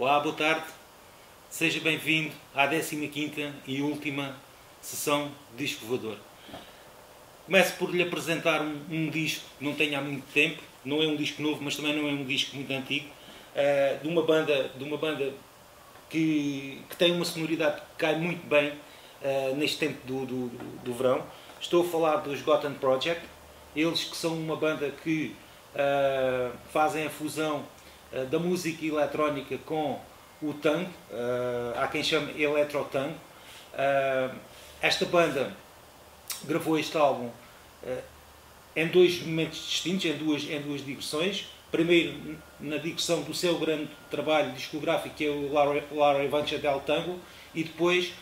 Olá, boa tarde. Seja bem-vindo à 15ª e última sessão de Disco Voador. Começo por lhe apresentar um, um, disco que não tenho há muito tempo, não é um disco novo, mas também não é um disco muito antigo, uh, de uma banda, de uma banda que, que tem uma sonoridade que cai muito bem uh, neste tempo do, do, do, verão. Estou a falar dos Gotham Project, eles que são uma banda que uh, fazem a fusão da música eletrónica com o tango, há quem chame electro-tango. esta banda gravou este álbum em dois momentos distintos, em duas, em duas digressões. Primeiro, na digressão do seu grande trabalho discográfico, que é o La Revancha del Tango, e depois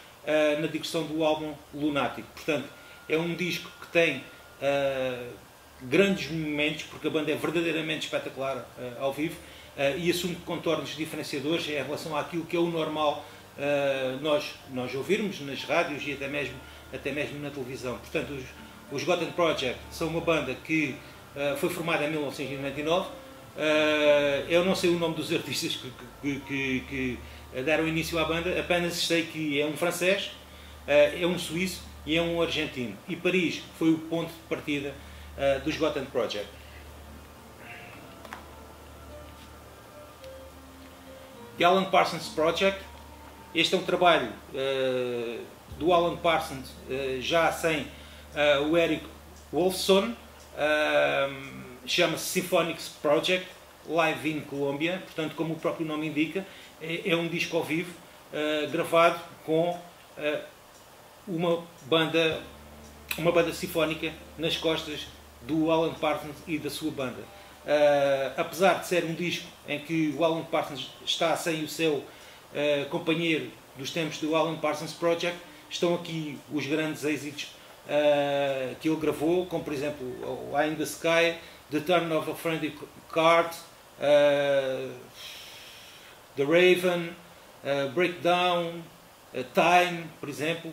na digressão do álbum Lunático. Portanto, é um disco que tem grandes momentos, porque a banda é verdadeiramente espetacular ao vivo e assume contornos diferenciadores em relação àquilo que é o normal nós, nós ouvirmos nas rádios e até mesmo, até mesmo na televisão. Portanto, os, os Gotham Project são uma banda que foi formada em 1999. eu não sei o nome dos artistas que, que, que, que deram início à banda, apenas sei que é um francês, é um suíço e é um argentino. E Paris foi o ponto de partida dos Gotham Project. The Alan Parsons Project. Este é um trabalho uh, do Alan Parsons, uh, já sem o Eric Wolfson. Chama-se Symphonics Project, live in Colômbia. Portanto, como o próprio nome indica, é, é um disco ao vivo gravado com uma banda, uma banda sinfónica nas costas do Alan Parsons e da sua banda. Uh, apesar de ser um disco em que o Alan Parsons está sem o seu uh, companheiro dos tempos do Alan Parsons Project, estão aqui os grandes êxitos uh, que ele gravou, como por exemplo Eye in the Sky, The Turn of a Friendly Card, The Raven, Breakdown, Time, por exemplo.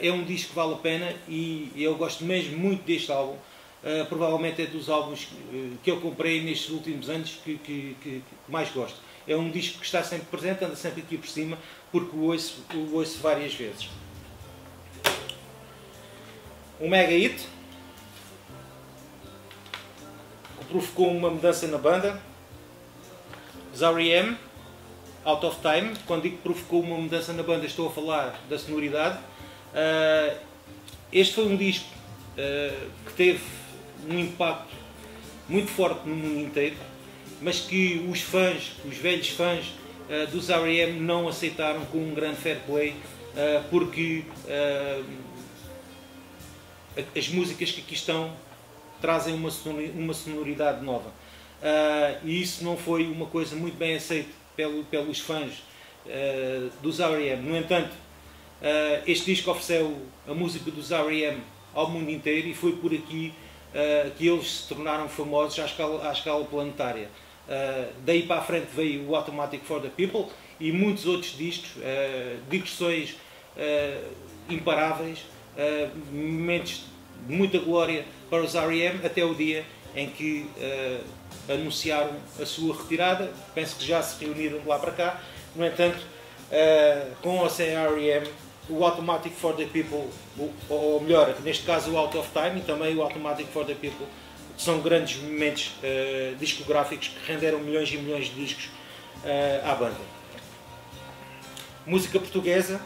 É um disco que vale a pena e eu gosto mesmo muito deste álbum. Uh, provavelmente é dos álbuns uh, que eu comprei nestes últimos anos que, que, que, mais gosto. É um disco que está sempre presente, anda sempre aqui por cima, porque o ouço, o ouço várias vezes. Um mega hit que provocou uma mudança na banda. Zari Out of Time. Quando digo que provocou uma mudança na banda, estou a falar da sonoridade Uh, este foi um disco uh, que teve um impacto muito forte no mundo inteiro, mas que os fãs, os velhos fãs uh, dos R.E.M. não aceitaram com um grande fair play, porque as músicas que aqui estão trazem uma sonoridade nova. e isso não foi uma coisa muito bem aceita pelo, pelos fãs dos R.E.M. No entanto, Uh, este disco ofereceu a música dos R.E.M. ao mundo inteiro e foi por aqui uh, que eles se tornaram famosos à escala, à escala planetária. Uh, daí para a frente veio o Automatic for the People e muitos outros discos, digressões imparáveis, momentos de muita glória para os R.E.M. até o dia em que anunciaram a sua retirada. Penso que já se reuniram de lá para cá. No entanto, com ou sem R.E.M., o Automatic for the People, ou melhor, neste caso o Out of Time e também o Automatic for the People, são grandes momentos uh, discográficos que renderam milhões e milhões de discos uh, à banda. Música portuguesa,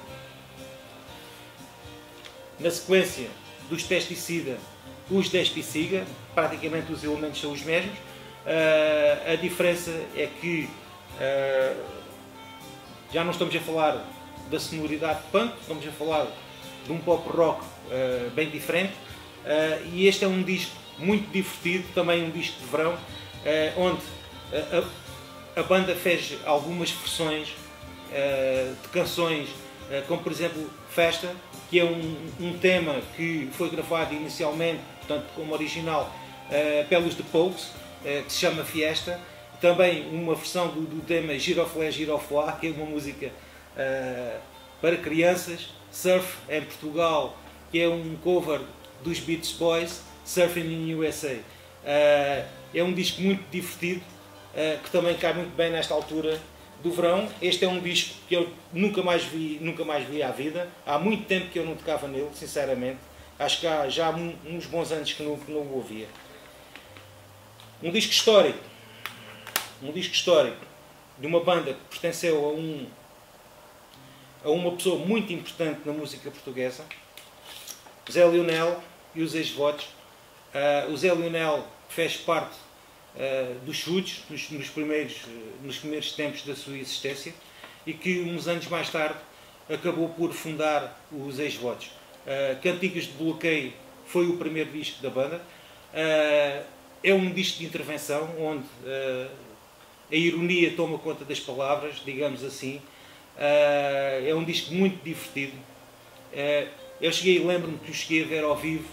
na sequência dos Pesticida, os Despiciga, praticamente os elementos são os mesmos. Uh, a diferença é que já não estamos a falar da sonoridade punk, estamos a falar de um pop rock uh, bem diferente. Uh, e este é um disco muito divertido, também um disco de verão, uh, onde a, a, banda fez algumas versões de canções, como por exemplo Festa, que é um, um, tema que foi gravado inicialmente, portanto, como original, pelos The Pokes, que se chama Fiesta. Também uma versão do, do tema Giroflé Giroflá, que é uma música uh, para crianças, Surf em Portugal, que é um cover dos Beach Boys, Surfing in USA. Uh, eh, é um disco muito divertido, uh, que também cai muito bem nesta altura do verão. Este é um disco que eu nunca mais vi, nunca mais vi à vida. Há muito tempo que eu não tocava nele, sinceramente. Acho que há já uns bons anos que não, que não o ouvia. Um disco histórico. Um disco histórico de uma banda que pertenceu a um a uma pessoa muito importante na música portuguesa, Zé Lionel e os ex-votos. Uh, o Zé Lionel fez parte uh, dos chutes nos, nos, primeiros, nos primeiros tempos da sua existência e que uns anos mais tarde acabou por fundar os ex-votos. Uh, Cantigas de Bloqueio foi o primeiro disco da banda. é um disco de intervenção onde a ironia toma conta das palavras, digamos assim. É um disco muito divertido. eu cheguei, lembro-me que o cheguei a ver ao vivo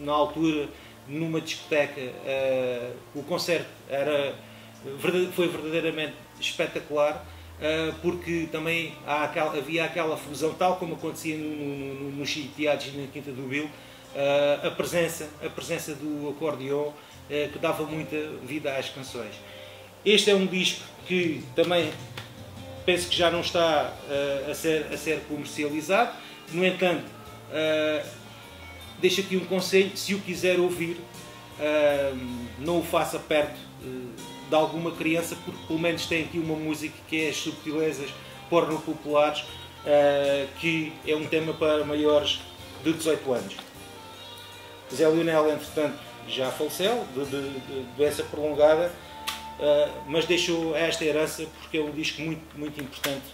na altura numa discoteca. Uh, o concerto era, foi verdadeiramente espetacular. Porque também havia aquela fusão, tal como acontecia no, no, nos teatros na Quinta do Bill, a, presença, a presença do acordeão que dava muita vida às canções. Este é um disco que também penso que já não está a, ser, a ser comercializado, no entanto, deixo aqui um conselho, se o quiser ouvir, não o faça perto de alguma criança, porque pelo menos tem aqui uma música que é as subtilezas porno populares, que é um tema para maiores de 18 anos. Zé Lionel, entretanto, já faleceu, de, de, de doença prolongada, mas deixou esta herança porque é um disco muito, muito importante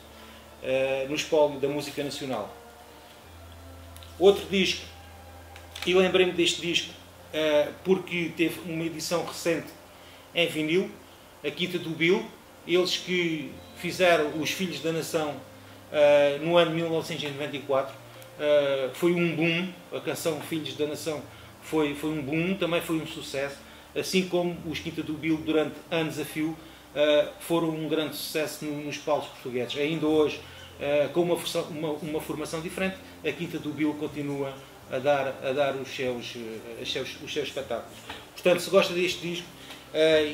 ah, no espólio da música nacional. Outro disco e lembrei-me deste disco uh, porque teve uma edição recente em vinil, a Quinta do Bill, eles que fizeram Os Filhos da Nação no ano de 1994. Uh, eh, foi um boom, a canção Filhos da Nação foi, foi um boom, também foi um sucesso, assim como os Quinta do Bill durante anos a fio foram um grande sucesso nos palcos portugueses. Ainda hoje, com uma, uma, uma formação diferente, a Quinta do Bill continua a dar, a dar os, seus, eh, os, seus, os seus espetáculos. Portanto, se gosta deste disco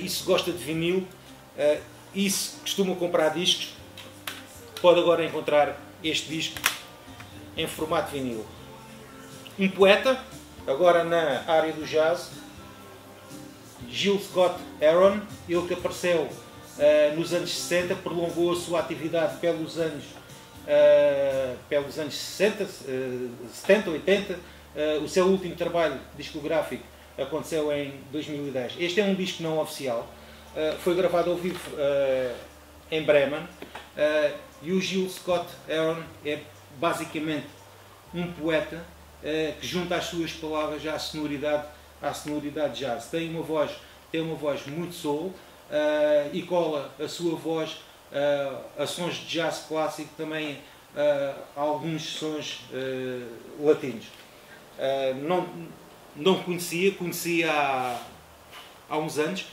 e se gosta de vinil e se costuma comprar discos, pode agora encontrar este disco em formato vinil. Um poeta, agora na área do jazz, Gil Scott Aaron, ele que apareceu uh, nos anos 60, prolongou a sua atividade pelos anos uh, pelos anos 60, uh, 70, 80. Uh, o seu último trabalho discográfico aconteceu em 2010. Este é um disco não oficial, uh, foi gravado ao vivo em Bremen e o Gil Scott Aaron é basicamente um poeta que junta as suas palavras à sonoridade, à sonoridade jazz. Tem uma voz, tem uma voz muito soul e cola a sua voz uh, a sons de jazz clássico, também uh, alguns sons uh, latinos. não, não conhecia, conhecia há, há uns anos.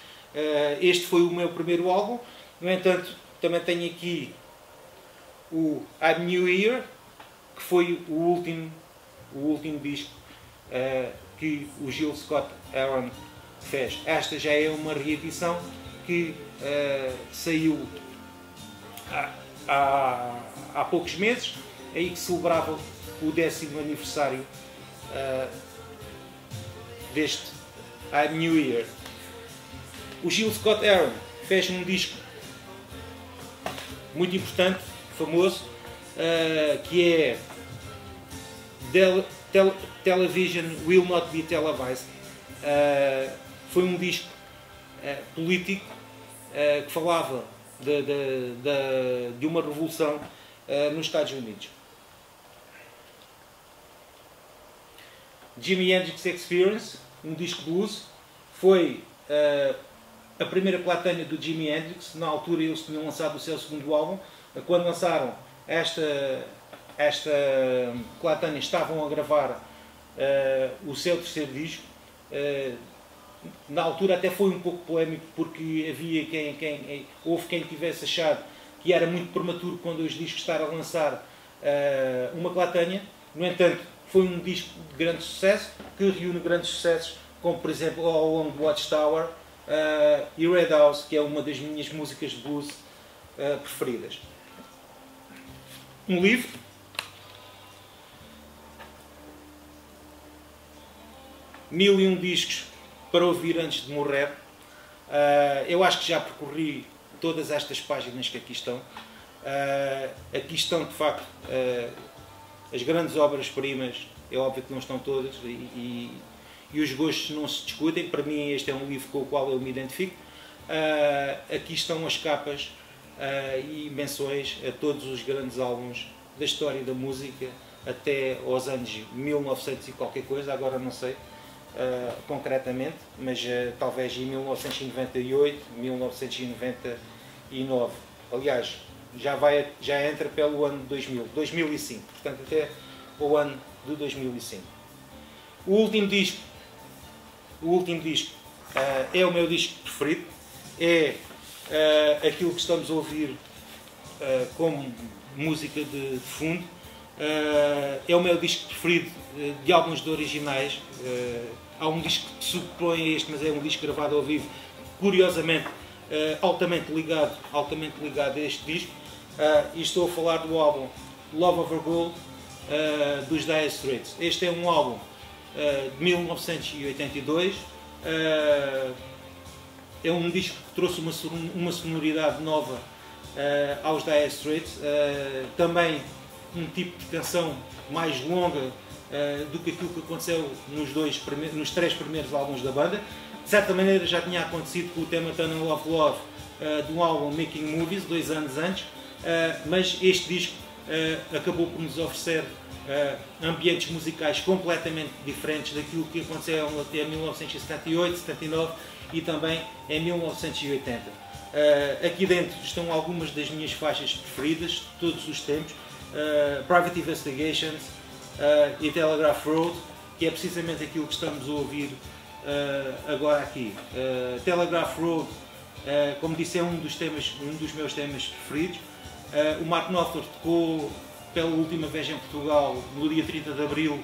este foi o meu primeiro álbum, no entanto, também tenho aqui o I'm New Year, que foi o último, o último disco que o Gil Scott Aaron fez. Esta já é uma reedição que uh, saiu há, há, há poucos meses, aí que celebrava o décimo aniversário uh, deste I'm New Year. O Gil Scott Aaron fez um disco muito importante, famoso, uh, que é Del Tel Television Will Not Be Televised. Uh, foi um disco político que falava de, de, de, de uma revolução uh, nos Estados Unidos. Jimi Hendrix Experience, um disco blues, foi uh, a primeira platânia do Jimi Hendrix. Na altura eles tinham lançado o seu segundo álbum. Quando lançaram esta, esta platânia, estavam a gravar uh, o seu terceiro disco. Uh, na altura até foi um pouco polémico porque havia quem, quem houve quem tivesse achado que era muito prematuro quando os discos estar a lançar uh, uma clatânia. No entanto, foi um disco de grande sucesso que reúne grandes sucessos, como por exemplo All Along the Watchtower uh, e Red House, que é uma das minhas músicas de blues preferidas. Um livro. Mil e um discos para ouvir antes de morrer. Uh, eu acho que já percorri todas estas páginas que aqui estão. Uh, aqui estão, de facto, uh, as grandes obras-primas. É óbvio que não estão todas e, e, e, os gostos não se discutem. Para mim, este é um livro com o qual eu me identifico. Aqui estão as capas e menções a todos os grandes álbuns da história da música até aos anos 1900 e qualquer coisa, agora não sei. Uh, concretamente, mas uh, talvez em 1998, 1999. Aliás, já, vai, já entra pelo ano de 2000, 2005, portanto até o ano de 2005. O último disco, o último disco uh, é o meu disco preferido, é aquilo que estamos a ouvir como música de, de fundo, é o meu disco preferido de álbuns de originais. há um disco que supõe a este, mas é um disco gravado ao vivo, curiosamente altamente ligado, altamente ligado a este disco. E estou a falar do álbum Love Over Gold dos Dire Straits. Este é um álbum de 1982. é um disco que trouxe uma, uma sonoridade nova aos Dire Straits. também um tipo de canção mais longa do que aquilo que aconteceu nos, dois, nos três primeiros álbuns da banda. De certa maneira já tinha acontecido com o tema Tunnel of Love do álbum Making Movies, dois anos antes. Uh, mas este disco uh, acabou por nos oferecer uh, ambientes musicais completamente diferentes daquilo que aconteceu até 1978, 79 e também em 1980. Aqui dentro estão algumas das minhas faixas preferidas de todos os tempos: Private Investigations e Telegraph Road, que é precisamente aquilo que estamos a ouvir agora aqui. Telegraph Road, como disse, é um dos, temas, um dos meus temas preferidos. Uh, o Mark Knopfler tocou pela última vez em Portugal no dia 30 de abril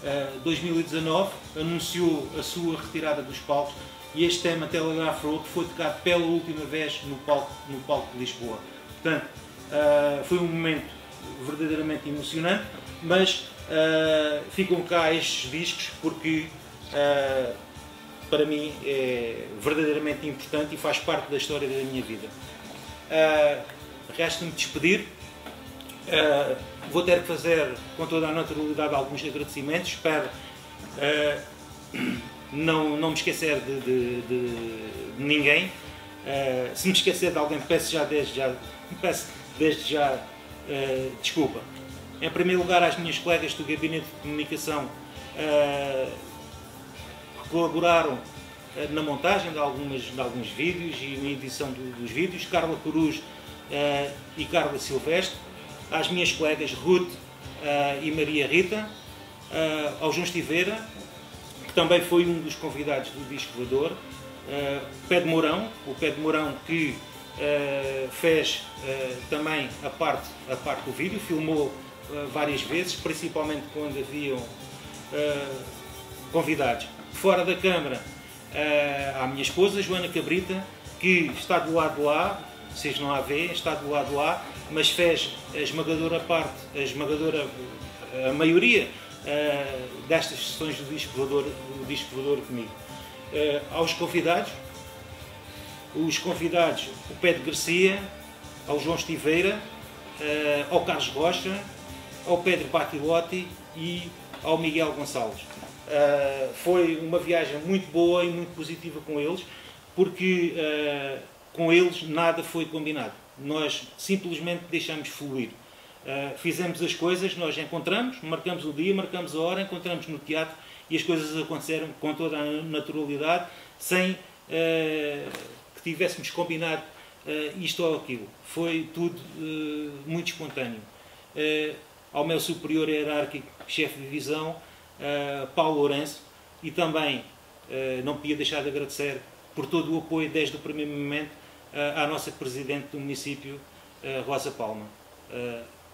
de uh, 2019, anunciou a sua retirada dos palcos e este tema Telegraph Road foi tocado pela última vez no palco, no palco de Lisboa. Portanto, uh, foi um momento verdadeiramente emocionante, mas uh, ficam cá estes discos porque para mim é verdadeiramente importante e faz parte da história da minha vida. Resta-me despedir. Uh, vou ter que fazer, com toda a naturalidade, alguns agradecimentos. Uh, não, não me esquecer de, de, de, ninguém. Uh, se me esquecer de alguém, peço já desde já, peço desde já desculpa. Em primeiro lugar, às minhas colegas do Gabinete de Comunicação que colaboraram na montagem de, algumas, de alguns vídeos e na edição do, dos vídeos. Carla Cruz uh, e Carla Silvestre, às minhas colegas Ruth uh, e Maria Rita, uh, ao João Estiveira, que também foi um dos convidados do Disco Voador, uh, Pé de Mourão, o Pé de Mourão que fez também a parte, a parte do vídeo, filmou várias vezes, principalmente quando haviam convidados. Fora da câmara, uh, minha esposa, Joana Cabrita, que está do lado lá, vocês não a vêem, está do lado lá, mas fez a esmagadora parte, a esmagadora, a maioria uh, destas sessões do disco voador, do disco voador comigo. Uh, aos convidados, os convidados, o Pedro Garcia, ao João Estiveira, uh, ao Carlos Rocha, ao Pedro Batilotti e ao Miguel Gonçalves. Uh, foi uma viagem muito boa e muito positiva com eles, porque uh, com eles nada foi combinado. Nós simplesmente deixamos fluir. Uh, fizemos as coisas, nós encontramos, marcamos o dia, marcamos a hora, encontramos no teatro e as coisas aconteceram com toda a naturalidade, sem uh, que tivéssemos combinado uh, isto ou aquilo. Foi tudo muito espontâneo. ao meu superior hierárquico, chefe de divisão, Paulo Lourenço, e também não podia deixar de agradecer por todo o apoio desde o primeiro momento à nossa Presidente do município, Rosa Palma.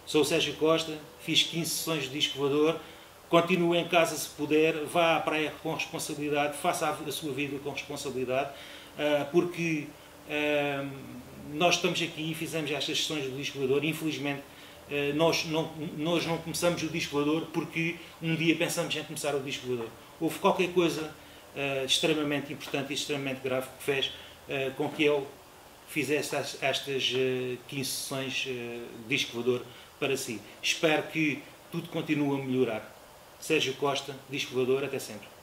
Sou o Sérgio Costa, fiz 15 sessões de disco voador, continuo em casa se puder, vá à praia com responsabilidade, faça a sua vida com responsabilidade, porque Uh, nós estamos aqui e fizemos estas sessões do disco voador. Infelizmente, uh, nós, não, nós não começamos o disco voador porque um dia pensamos em começar o disco voador. Houve qualquer coisa extremamente importante e extremamente grave que fez com que eu fizesse estas 15 sessões de disco voador para si. Espero que tudo continue a melhorar. Sérgio Costa, voador, até sempre.